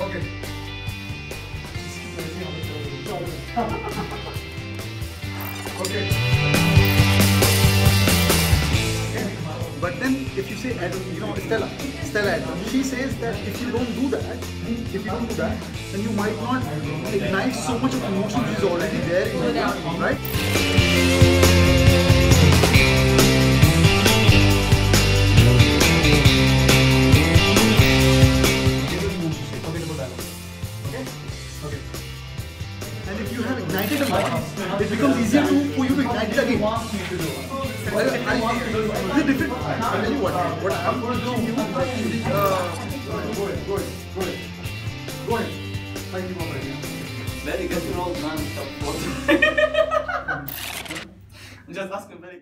Okay. okay. But then if you say, Adler, you know, Stella, Stella Adler, she says that if you don't do that, if you don't do that, then you might not ignite so much of emotion which is already there in right? Okay. And if you have ignited a lot, it becomes easier to, for you to ignite it again. Well, I, I, the different, I'll tell you what, what I'm teaching you is uh, go ahead, go ahead, go ahead, go ahead. Thank you, Mama. Very good, you're all man. Just asking very.